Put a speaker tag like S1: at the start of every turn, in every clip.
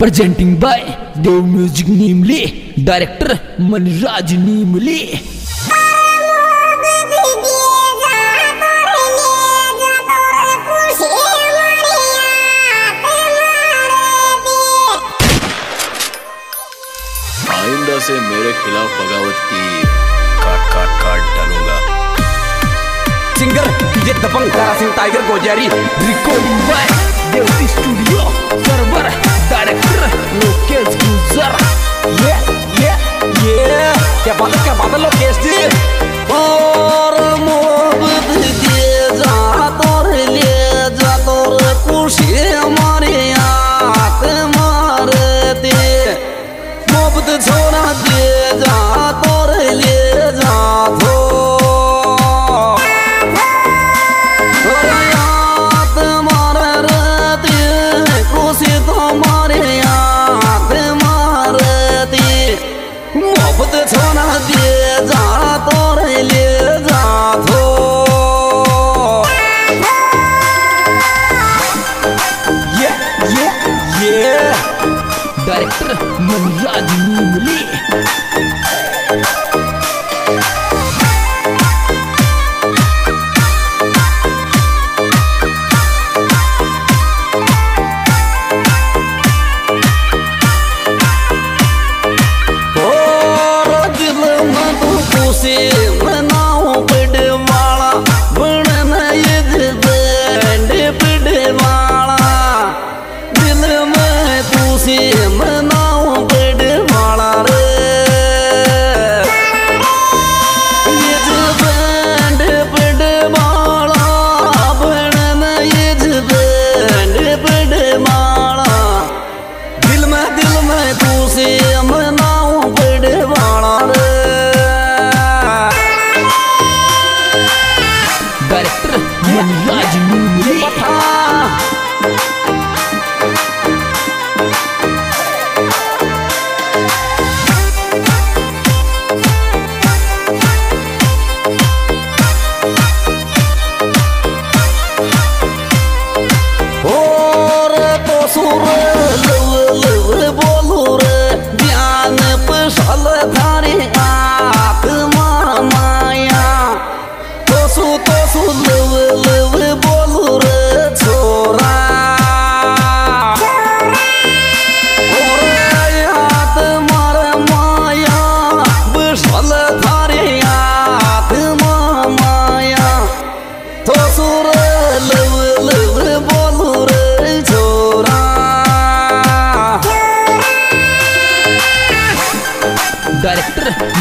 S1: Presenting by Dev music नीमली director Manraj नीमली
S2: आइंदा से मेरे खिलाफ बगावत की काट काट काट डालूँगा।
S3: सिंगर ये दबंग तारा सिंह टाइगर गोजारी
S1: रिकॉर्डिंग बाय देवती स्टूडियो सर्वर डायरेक्टर लोकेश गुजर
S3: ये ये ये क्या बात है क्या बात है लोकेश जी और मोहब्बत के जा तोर ले जा तोर खुशी हमारे आत्मा रे मोहब्बत छोड़ा दे डायरेक्टर मनराज नीमली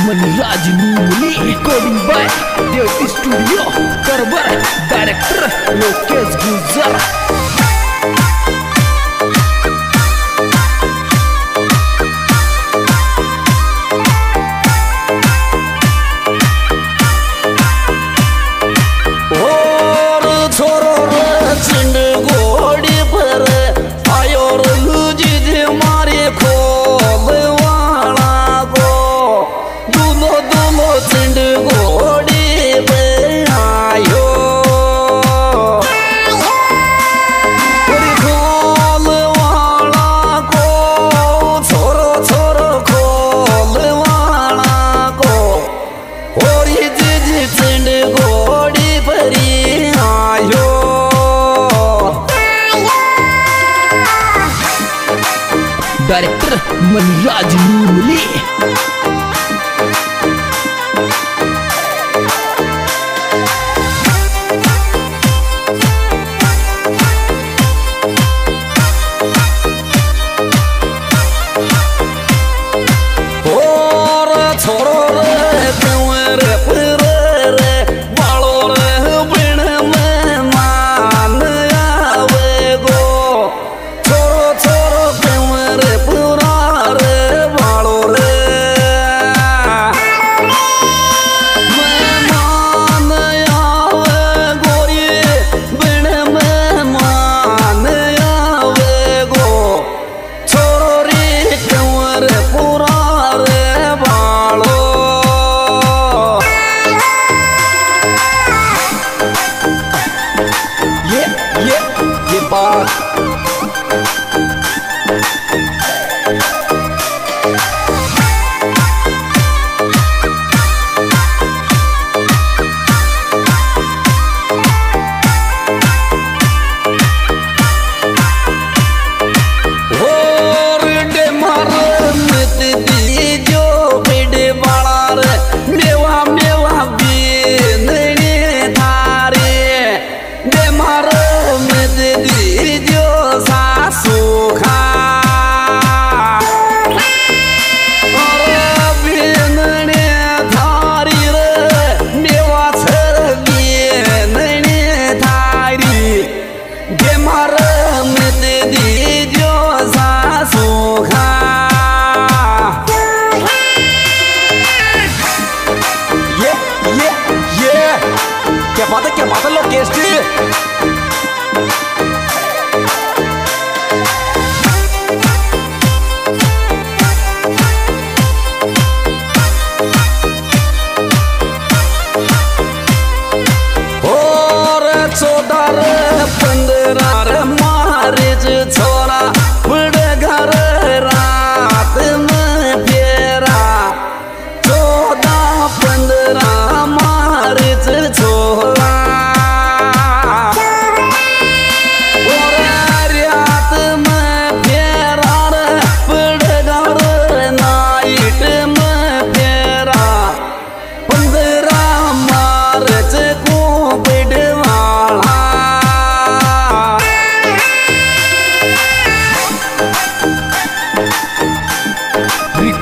S3: मन राजनूमनी recording by Dev studio Karwar director
S1: Lokesh Gujar
S3: director Manraj नूमली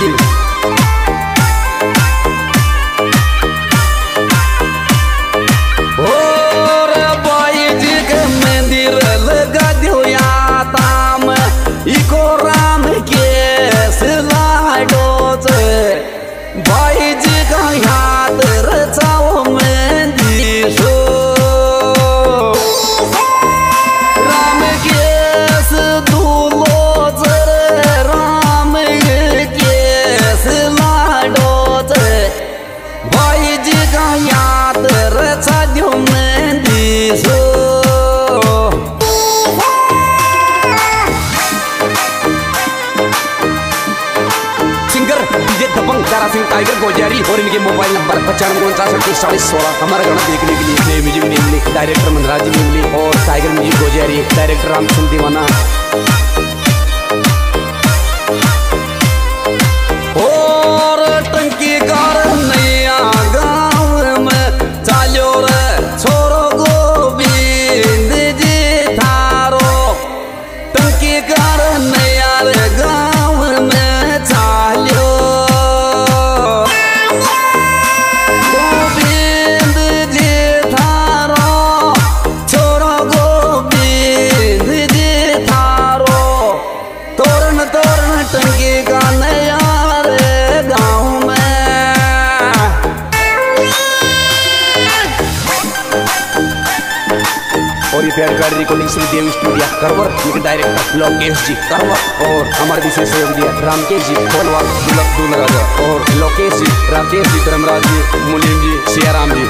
S3: जी और इनके मोबाइल नंबर पचानवे उनचास अड़तीस चालीस सोलह हमारा गाना देखने के लिए म्यूज़िक निमली डायरेक्टर मनराज निमली और टाइगर म्यूज़िक गोजारी, डायरेक्टर रामचंद दीवाना। और टंकी कर जी और ये प्यार प्यार रिकॉर्डिंग श्री देवी स्टूडियो करवर इनके डायरेक्टर लोकेश जी करवर और हमारे विशेष सहयोग दिया रामकेश जी खोलवा दुलक दुलगा और लोकेश जी राकेश जी धर्मराज जी मुलीम जी सियाराम जी।